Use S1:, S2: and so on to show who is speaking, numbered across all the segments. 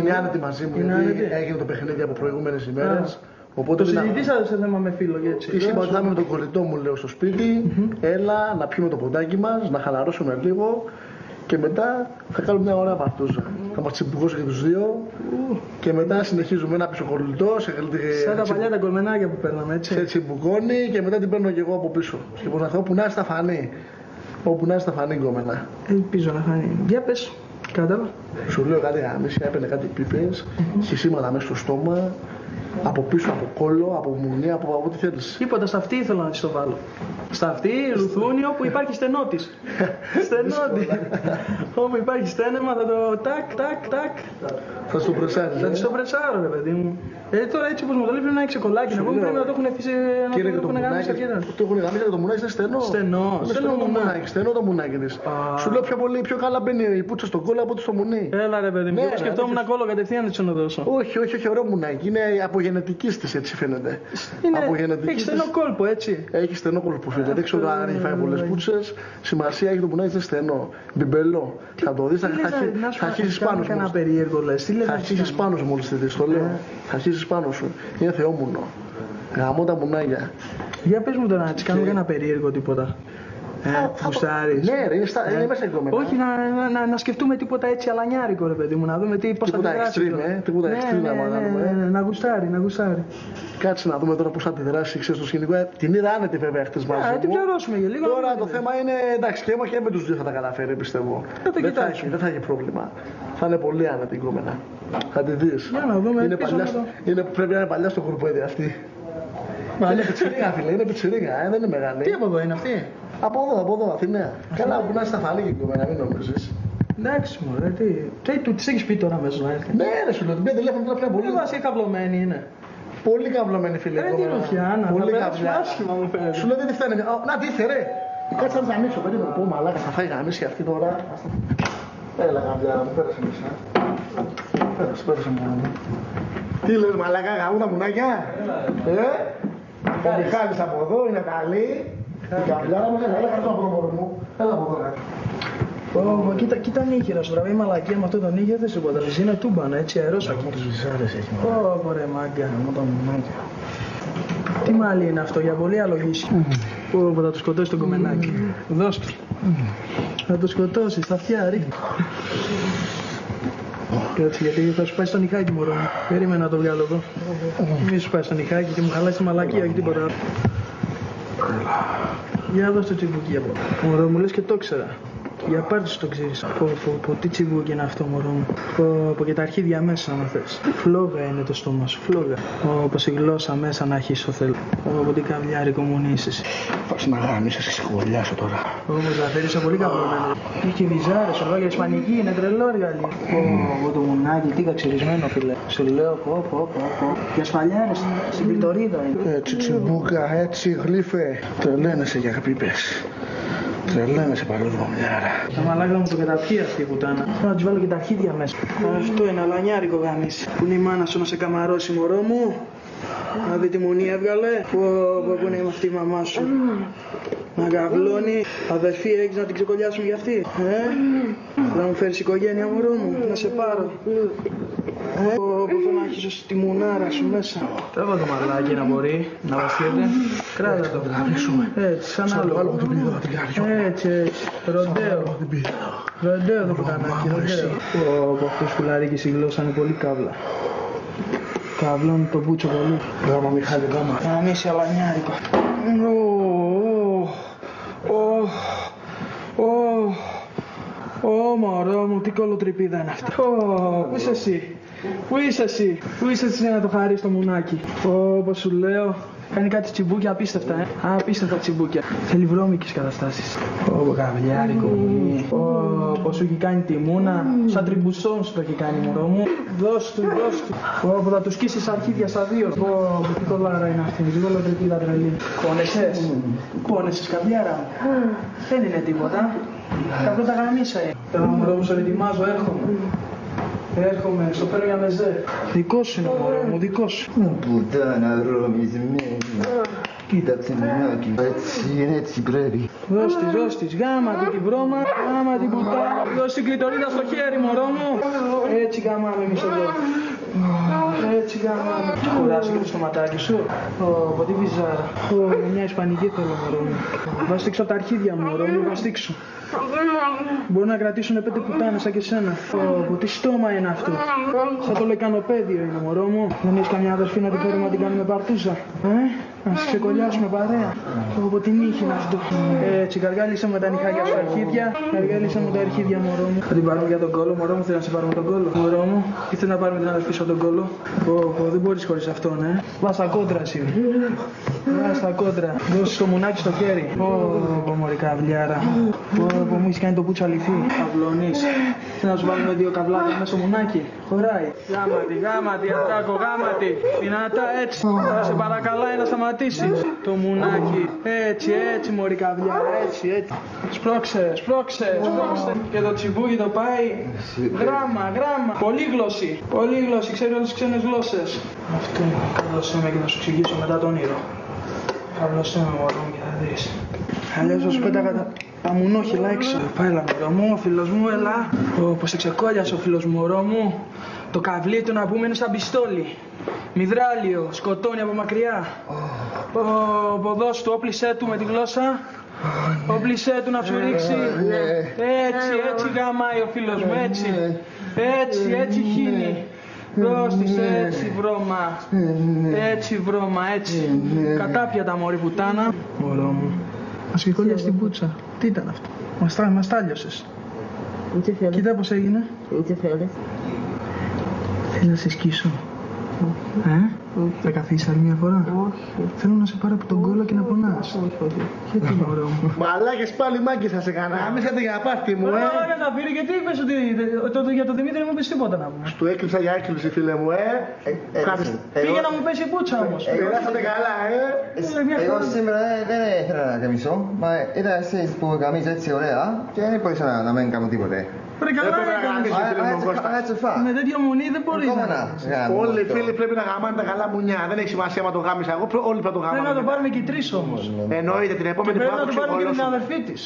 S1: Είναι άνετη μαζί μου,
S2: Είναι
S1: γιατί
S2: άνετη.
S1: έγινε το παιχνίδι από προηγούμενες ημέρες. Οπότε
S2: Το
S1: να-
S2: συζητήσατε σε θέμα με φίλο και έτσι.
S1: Τι συμπαθάμε με τον κολλητό μου, λέω στο σπίτι. Έλα να πιούμε το ποντάκι μας, να χαλαρώσουμε λίγο και μετά θα κάνουμε μια ωραία παρτούζα. Θα μας τσιμπουκώσω και τους δύο και μετά συνεχίζουμε ένα πισοκολλητό σε,
S2: Σαν τα
S1: σε,
S2: παλιά τα κολμενάκια που παίρναμε, έτσι.
S1: σε τσιμπουκώνει και μετά την παίρνω και εγώ από πίσω. Και πως αυτό όπου να είσαι θα φανεί. Όπου να είσαι θα φανεί γκόμενα.
S2: Ελπίζω να φανεί. Για πες. Κατάλαβα.
S1: Σου λέω κάτι γαμίσια, έπαιρνε κάτι πίπες, χυσίματα μέσα στο στόμα, από πίσω, από κόλλο, από μουνί, από, από ό,τι θέλεις.
S2: Τίποτα, στα αυτή ήθελα να της το βάλω. Στα αυτή, ρουθούνι, όπου υπάρχει στενό τη. στενό τη. όπου υπάρχει στένεμα θα το τάκ, τάκ, τάκ.
S1: Θα στο πρεσάρεις,
S2: Θα
S1: ε.
S2: της το πρεσάρω, ρε παιδί μου. Ε, τώρα έτσι όπως μου το λέει πρέπει να έχει ξεκολλάκι. Να πούμε
S1: λέω.
S2: πρέπει να το έχουν αφήσει να
S1: Και είναι και
S2: το
S1: το
S2: έχουν γάμισει
S1: μουνάκι.
S2: αρκετά.
S1: Το έχουν γαμίσει και το μουνάκι είναι στενό.
S2: Στενό,
S1: Είναι
S2: στενό
S1: στενό το
S2: μουνάκι.
S1: μουνάκι. Στενό το μουνάκι της.
S2: Α.
S1: Σου λέω πιο πολύ, πιο καλά μπαίνει η πουτσα στο κόλλο από ότι στο μουνί.
S2: Έλα ρε παιδί μου,
S1: Ναι,
S2: εγώ
S1: ρε,
S2: σκεφτόμουν να
S1: αλήθεια.
S2: κόλλο κατευθείαν να της να δώσω.
S1: Όχι, όχι, όχι, ωραίο μουνάκι. Είναι από γενετικής της έτσι φαίνεται. από
S2: Είναι,
S1: γενετικής
S2: έχει στενό κόλπο, έτσι.
S1: Έχει στενό κολπό φίλε. Δεν ξέρω αν έχει φάει πολλές πούτσε. Σημασία έχει το μουνάκι είναι στενό. Μπιμπελό. Θα το δεις, θα,
S2: Τι
S1: θα,
S2: λες,
S1: αρχί-
S2: να σου
S1: θα
S2: πω,
S1: αρχίσεις
S2: κάνω
S1: πάνω σου.
S2: Κανένα
S1: μόλις.
S2: περίεργο λες, τι λες
S1: Θα
S2: να
S1: αρχίσεις
S2: κάνω.
S1: πάνω σου μόλις τη δει. Το λέω. Θα αρχίσεις πάνω σου. Είναι θεόμουνο. Γαμώ τα μουνάκια.
S2: Για πες μου τώρα να της κάνω κανένα περίεργο τίποτα. Ε, γουστάρεις.
S1: Ναι, ρε, είναι, στα, είναι μέσα εκδομένα.
S2: Όχι, να, να, να, να σκεφτούμε τίποτα έτσι αλανιάρικο, ρε παιδί μου, να δούμε τι, πώς θα
S1: Τίποτα
S2: αντιδράσει
S1: extreme,
S2: τώρα.
S1: ε, τίποτα
S2: ναι,
S1: extreme
S2: ναι,
S1: να
S2: ναι,
S1: κάνουμε,
S2: ναι,
S1: ε.
S2: ναι, να γουστάρει, να γουστάρει.
S1: Κάτσε να δούμε τώρα πώς θα αντιδράσει ξέρεις, στο σκηνικό. Ε, Την είδα άνετη βέβαια χτες μαζί.
S2: Α,
S1: μου.
S2: την πληρώσουμε για λίγο.
S1: Τώρα
S2: να
S1: το
S2: δούμε.
S1: θέμα είναι εντάξει και εγώ και με τους δύο θα τα καταφέρει πιστεύω.
S2: Θα το
S1: δεν, θα
S2: κοιτάξουμε.
S1: έχει, δεν θα έχει πρόβλημα. Θα είναι πολύ άνετη η κόμενα. Θα τη δεις.
S2: Για να δούμε,
S1: Είναι
S2: ελπίζω
S1: παλιά,
S2: να
S1: στο-
S2: το-
S1: είναι, πρέπει να είναι παλιά στο κορπέδι αυτή. Είναι πιτσιρίγα φίλε, είναι πιτσιρίγα, ε, δεν είναι μεγάλη.
S2: Τι από εδώ είναι αυτή;
S1: Από εδώ, από εδώ, Αθηναία. Καλά που να είσαι στα φανή και η κόμενα, μην νομίζεις.
S2: Εντάξει, μου ρε, τι. Τι του της έχεις πει τώρα μέσα να έρθει.
S1: Ναι, ρε σου λέω, την πήρε τηλέφωνο τώρα πια πολύ.
S2: Πολύ βάση καυλωμένη είναι.
S1: Πολύ καυλωμένη φίλε.
S2: Ε, τι
S1: κόμενα.
S2: ρουφιάνα, θα
S1: Πολύ
S2: πέρασουμε
S1: καβλιά.
S2: άσχημα μου φαίνεται.
S1: Σου λέω δεν τη φτάνει. Α, Να τι ήρθε ρε. Κάτσε να γαμίσω, περίμενε. Πω μαλάκα, θα φάει γαμίσει αυτή τώρα. Έλα γαμπιά, μου πέρασε μέσα. Πέρασε, πέρασε μόνο μου. Τι λες μαλάκα, γαμούν τα μουνάκια. Ε, ο Μιχάλης από εδώ είναι καλή. Η καβλιά μου είναι έλα κάτω από το μωρό μου. Έλα από εδώ κάτω.
S2: Ω, μα κοίτα, κοίτα νύχυρα σου τραβεί μαλακία με αυτό το νύχυρα δεν σου ποτέ. Είναι τούμπανα, έτσι αερόσακι.
S1: Μου τις βυζάρες έχει.
S2: Ω, μωρέ μάγκα.
S1: Γαμώ τα μουνάκια.
S2: Τι μάλι είναι αυτό, για πολύ αλογίσιο. Πω, πω, θα το σκοτώσει τον κομμενάκι. Δώσ' του. Θα το σκοτώσεις, στα αυτιά, ρίχνει. Κάτσε, γιατί θα σου πάει στο νυχάκι, μωρό μου. Περίμενα να το βγάλω εδώ. Μη σου πάει στο νυχάκι και μου χαλάσει τη μαλακία και τίποτα άλλο. Για δώσ' το τσιμπουκί από εδώ. Μωρό μου, λες και το ήξερα. Για πάρτι σου το ξέρεις. Πω, πω, πω, τι τσιμπούκι είναι αυτό, μωρό μου. Πω, πω, και τα αρχίδια μέσα, άμα θες. Φλόγα είναι το στόμα σου, φλόγα. Πω, πως η γλώσσα μέσα να έχει όσο θέλω. Πω, πω, τι καβλιάρικο μου νήσεις.
S1: Πας να γαμίσεις και σιγουρλιάσω τώρα.
S2: Όμως Ζαφέρη είσαι πολύ καυλωμένο. Τι και βυζάρες, ολόγια ισπανική, είναι τρελό εργαλείο. Πω, πω το μουνάκι, τι καξιρισμένο φίλε. Σου λέω, πω, πω, πω, πω. Για σφαλιάρες, στην κλειτορίδα είναι.
S1: Έτσι τσιμπούκα, έτσι γλύφε. Τρελαίνεσαι για πίπες. Τρελαίνεσαι παλαιοδομιάρα.
S2: Τα μαλάκα μου το καταπιεί αυτή η πουτάνα. Θέλω να της βάλω και τα αρχίδια μέσα. Αυτό είναι αλανιάρικο γαμίση. Που είναι η μάνα σου να σε καμαρώσει μωρό μου. Να δει τι μουνή έβγαλε. Πω, πω, που είναι αυτή η μαμά σου. Να καβλώνει. Αδερφή έχεις να την ξεκολλιάσουμε για αυτή. Ε; Θα μου φέρεις οικογένεια μωρό μου. Να σε πάρω. Ε; Πω, πω, θέλω να έχεις τη μουνάρα σου μέσα. Τράβα το μαλάκι να μπορεί να βαφιέται. Κράτα το. Έτσι, σαν άλλο.
S1: άλλο από την πίδα, την καριό.
S2: Έτσι, έτσι. Ροντέο.
S1: Την πίδα.
S2: Ροντέο το πουτανάκι, ροντέο. Από αυτό που λαρίκης η γλώσσα είναι πολύ καύλα. Καβλώνει το μπούτσο πολύ.
S1: Γάμα Μιχάλη, γάμα.
S2: Να είσαι αλανιάρικο. Ω, ω, ω, μωρό μου, τι κολοτρυπίδα είναι αυτή. Ω, πού είσαι εσύ, πού είσαι εσύ, πού είσαι εσύ να το χαρείς το μουνάκι; Ω, όπως σου λέω, κάνει κάτι τσιμπούκια απίστευτα, ε. Απίστευτα τσιμπούκια. Θέλει βρώμικες καταστάσεις. Ω, καβλιάρικο μου. Ω, πως σου έχει κάνει τη μούνα, σαν τριμπουσόν σου το έχει κάνει μωρό μου. Δώσ' του, δώσ' του. Ω, που θα τους σκίσεις αρχίδια στα δύο. Ω, τι κολάρα είναι αυτή, τι κολοτρυπίδα τρελή. Πόνεσες, πόνεσες καβλιάρα μου. Δεν είναι τίποτα. Καπλό τα γαμίσα είναι. Τώρα μωρό μου, σε ετοιμάζω, έρχομαι. Έρχομαι, στο παίρνω για μεζέ. Δικός σου είναι μωρό μου, δικός σου.
S3: Πουτάνα ρωμισμένη. Κοίταξε μηνάκι. Έτσι είναι, έτσι πρέπει.
S2: Δώσ' της, δώσ' της. Γάμα την τη βρώμα, γάμα την πουτάνα. Δώσ' την κλειτορίδα στο χέρι, μωρό μου. Έτσι γαμάμε εμείς εδώ. Έτσι γαμάμε. Κουράζει και το στοματάκι σου. Ω, από τη βυζάρα. Ω, μια ισπανική θέλω, μωρό μου. Βαστίξω τα αρχίδια μου, μωρό μου, βαστίξω. Μπορεί να κρατήσουν πέντε πουτάνες σαν και σένα. Ω, από τι στόμα είναι αυτό. Σαν το λεκανοπέδιο είναι, μωρό μου. Δεν έχεις καμιά αδερφή να την φέρουμε να την κάνουμε παρτούζα. Ε, να σε ξεκολλιάσουμε παρέα. Ω, από την ήχη να σου το. Έτσι, καργάλισε με τα νυχάκια στα αρχίδια. Καργάλισε με τα αρχίδια, μωρό μου. Θα την πάρουμε για τον κόλο, μωρό μου. Θέλω να σε πάρουμε τον κόλο. Μωρό μου, τι θέλει να πάρουμε την αδερφή σου τον κόλο. Ω, ω, δεν μπορείς χωρίς αυτόν, ε. Βά στα κόντρα, εσύ. Βά στα κόντρα. Δώσε το μουνάκι στο χέρι. Ω, ω, μωρή καβλιάρα. Ω, ω, μου έχεις κάνει το πούτσο αληθή. Καβλώνεις. Θέλω να σου βάλουμε δύο καβλάκια μέσα στο μουνάκι. Χωράει. Γάματι, γάματι, ατράκο, γάματι. Δυνατά έτσι. Θα σε παρακαλάει να σταματήσει. Το μουνάκι. Έτσι, έτσι, μωρή καβλιάρα. Έτσι, έτσι. Σπρώξε, σπρώξε, σπρώξε. Και το τσιμπούκι το πάει. Γράμμα, γράμμα. Πολύγλωση. Πολύγλωση, ξέρει όλες τις ξένες γλώσσες. Αυτό είναι. Καβλώσέ και να σου εξηγήσω μετά τον ήρωα. Καβλώσέ με μωρό μου και θα δεις. Αλλιώς θα σου πέταγα τα, τα μουνόχυλα έξω. Πάει έλα μωρό μου, ο φίλος μου, έλα. Ω, πως εξεκόλιασε ο φίλος μου, μωρό μου. Το καβλί του να πούμε είναι σαν πιστόλι. Μυδράλιο, σκοτώνει από μακριά. Ο ποδός του, όπλισέ του με τη γλώσσα. Όπλισέ του να σου ρίξει. Έτσι, έτσι γαμάει ο φίλος μου, έτσι. Έτσι, έτσι χύνει. Δώσ' της έτσι βρώμα, έτσι βρώμα, έτσι. Κατάπια τα μωρή πουτάνα. Μωρό μου. Μας κυκόλια στην πούτσα. Τι ήταν αυτό; Μας, τα, μας τάλιωσες.
S4: Τι θέλεις,
S2: Κοίτα πως έγινε.
S4: Τι θέλεις.
S2: Θέλω να σε σκίσω. Ε, θα καθίσεις άλλη μια φορά;
S4: Όχι,
S2: Θέλω να σε πάρω από τον κόλλο και να πονάς.
S4: όχι, όχι.
S2: Γιατί μωρό μου.
S1: Μαλάκες πάλι μάγκες θα σε κάνα. Άμεσατε για πάρτι μου, ε.
S2: τα πήρε, γιατί είπες ότι το, για τον Δημήτρη δεν μου πεις τίποτα να πούμε.
S1: Του έκλειψα για έκκληση, φίλε μου, ε. Ευχαριστώ.
S2: Πήγε να μου πέσει η πούτσα όμως.
S1: Περάσατε καλά, ε.
S3: Εγώ σήμερα ε, δεν ήθελα να καμίσω, μα είδα εσείς που καμίζω έτσι ωραία και δεν μπορούσα να, να μην κάνω τίποτε.
S2: Πρέπει καλά
S1: Έπρεπε να
S2: έκανες.
S1: κάνεις.
S3: Α,
S1: φίλε μου,
S3: έτσι-
S1: Κώστα.
S3: α, Έτσι φά.
S2: Με τέτοιο μουνί δεν μπορείς
S3: Ακόμα
S2: να...
S3: να γάμω
S1: Όλοι οι
S3: αυτό.
S1: φίλοι πρέπει να γαμάνε τα καλά μουνιά. Δεν έχει σημασία άμα το γάμισα εγώ, πρέ- όλοι πρέπει να το
S2: Πρέπει να το
S1: γάμανε.
S2: πάρουμε και οι τρεις όμως.
S1: Εννοείται την
S2: Και
S1: επόμενη
S2: πρέπει
S1: φορά
S2: να
S1: το
S2: το πάρουμε και με την
S1: ξεκολώσουμε.
S2: αδερφή της.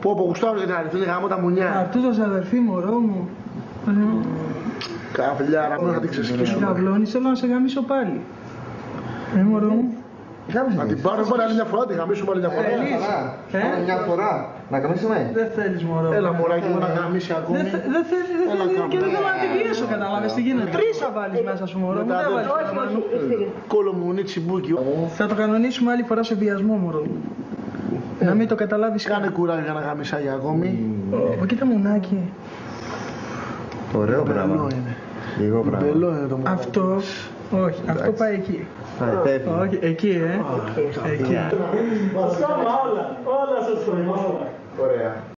S1: Που από γουστάρω την αληθή, γάμω τα μουνιά.
S2: Αρτούδος αδερφή μωρό μου.
S1: Καβλιάρα, μου θα την ξεσκίσω.
S2: Καβλώνεις, θέλω να σε γαμίσω πάλι. Ε, μωρό μου.
S3: Γάμισε
S1: Να
S3: με.
S1: την πάρουμε πάλι άλλη μια φορά, τη γαμίσουμε άλλη μια φορά.
S2: Θέλεις.
S3: Καλά.
S2: Ε;
S3: Πάμε μια φορά. Να καμίσουμε.
S2: Δεν θέλεις μωρό.
S1: Έλα μωράκι μου να γαμίσει ακόμη.
S2: Δεν θε- δεν θέλεις, δεν
S1: Έλα,
S2: θέλεις και δεν θέλω να
S1: καβλιά.
S2: την πιέσω, κατάλαβες τι γίνεται. Τρεις θα βάλεις μέσα σου μωρό μου,
S1: Μετά
S2: δεν
S1: δεν-
S2: βάλεις
S4: Όχι,
S2: παραπάνω.
S4: όχι, φύγε.
S1: Κόλο μου, είναι τσιμπούκι.
S2: Θα το κανονίσουμε άλλη φορά σε βιασμό μωρό μου. Να μην το καταλάβεις
S1: Κάνε
S2: καν.
S1: κουράγιο για να γαμισάει ακόμη.
S2: Ω, Κοίτα μουνάκι.
S3: Ωραίο
S1: Μπελό
S3: πράγμα.
S1: είναι.
S3: Λίγο πράγμα.
S1: Μπελό είναι το μόνο.
S2: Αυτό, όχι, αυτό πάει εκεί.
S3: Α, φεύγει.
S2: Όχι, εκεί, ε. Εκεί.
S1: Όλα, όλα σας προημάω.
S3: Ωραία.